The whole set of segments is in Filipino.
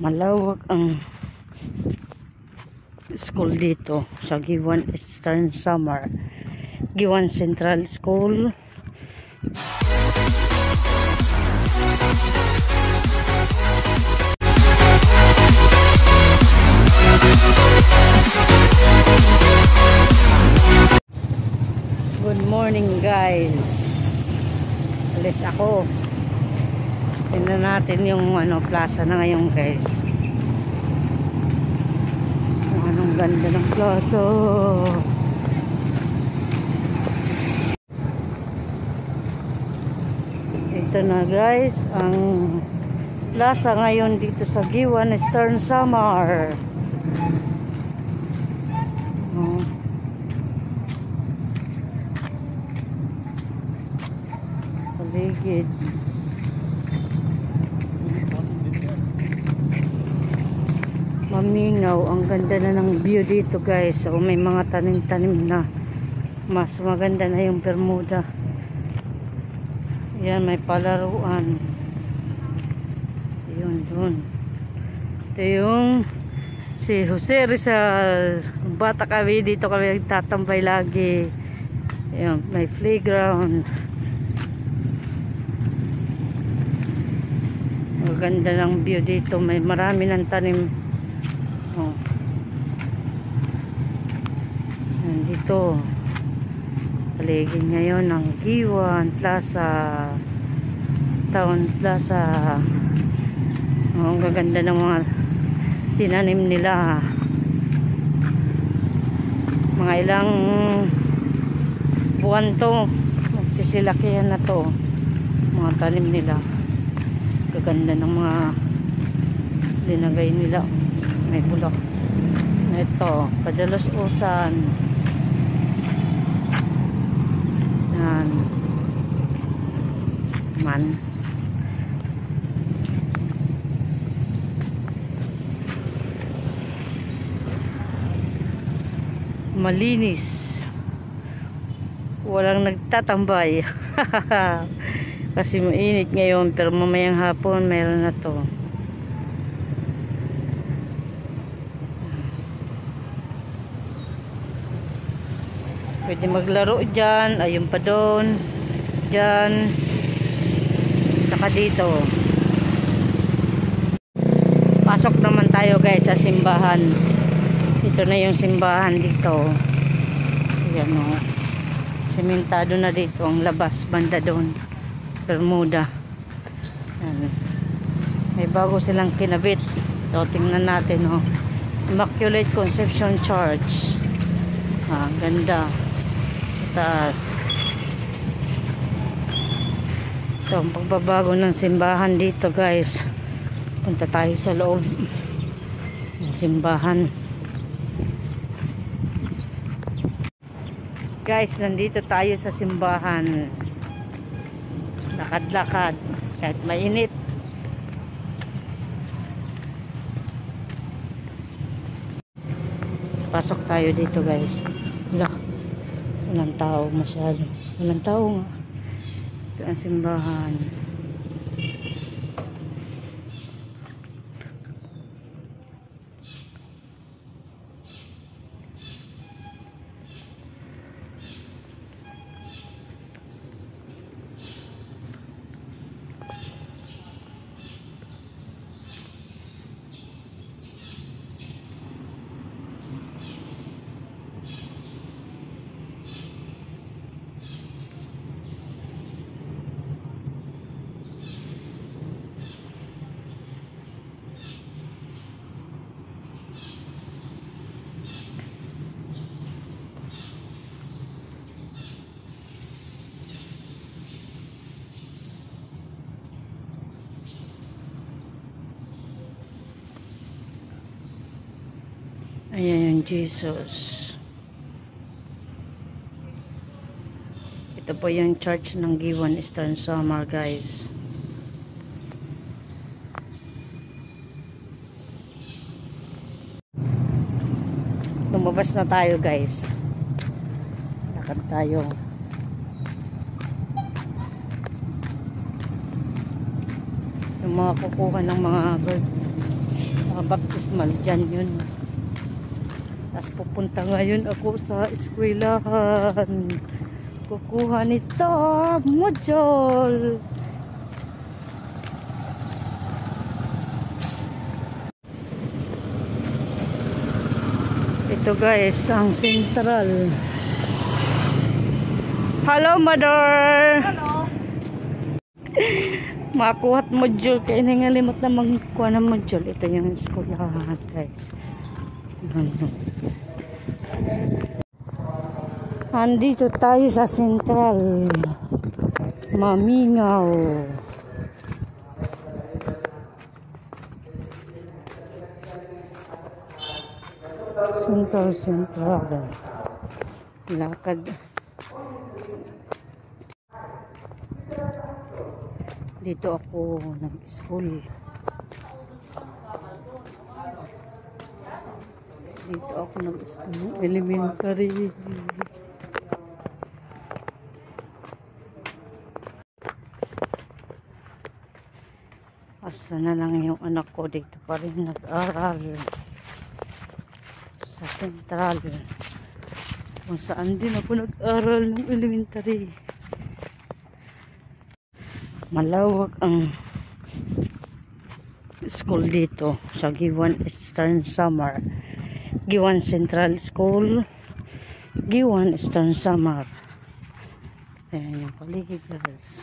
malawak ang school dito sa Giwan Eastern Summer Giwan Central School. Good morning guys. Alis ako Tingnan natin yung ano, plaza na ngayon guys. Anong ganda ng plaza. Ito na guys Ang plaza ngayon dito sa Giwan Eastern Samar. Oh. paligid maminaw ang ganda na ng view dito guys. So may mga tanim-tanim na. Mas maganda na yung Bermuda. Yan may palaruan. Yun dun. Ito yung si Jose Rizal. Bata kami dito kami tatambay lagi. Yan may playground. Maganda ng view dito. May marami ng tanim. Oh. Nandito. Paligid ngayon ng Giwan Plaza. Town Plaza. Oh, ang gaganda ng mga tinanim nila. Mga ilang buwan to. Magsisilakihan na to. Mga tanim nila kaganda ng mga linagay nila may bulak ito padalos usan. Yan. Man. Malinis. Walang nagtatambay. Kasi mainit ngayon pero mamayang hapon mayroon na to pwede maglaro dyan ayun pa doon dyan. Saka dito. Pasok naman tayo guys sa simbahan. Ito na yung simbahan dito. Yan o sementado na dito ang labas banda doon. Bermuda. Yan. may bago silang kinabit. Ito tingnan natin oh. Immaculate Conception Church. Ah, ganda taas. Ito ang pagbabago ng simbahan dito guys. Punta tayo sa loob ng simbahan. Guys nandito tayo sa simbahan. Lakad-lakad kahit mainit. Pasok tayo dito guys. Wala walang tao masyado. Walang tao nga. Ang simbahan Ayan yung Jesus. Ito po yung church ng Giwan Eastern Samar guys. Lumabas na tayo guys. Lakad tayo. Yung mga kukuha ng mga uh, baptismal dyan yun tapos pupunta ngayon ako sa eskwelahan. Kukuha nito module. Ito guys ang central hello mother. Hello. makuhat module kaya nangalimot na magkuha ng module. Ito yung eskwelahan guys Andito tayo sa Central. Mamingaw. Central Central. Lakad. Dito ako nag-school. Dito ako ng elementary. Asa na lang yung anak ko? Dito pa rin nag-aral. Sa central kung saan din ako nag-aral ng elementary. Malawak ang school dito. Sa Giwan Eastern Summer Giwan Central School. Giwan Eastern Summer ayan yung paligid guys.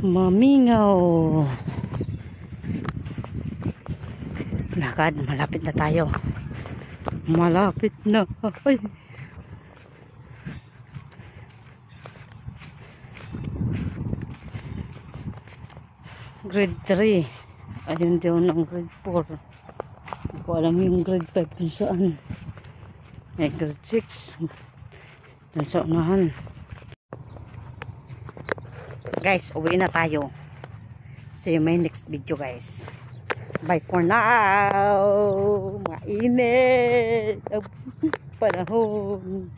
Mamingaw. Lakad malapit na tayo. Malapit na. Ay. Grade 3 ayun din ang grade 4 hindi ko alam yung grade 5 kung saan. Eh, grade 6. Dun sa unahan. Guys, uwi na tayo. See you my next video guys. Bye for now. Mainit. Panahon.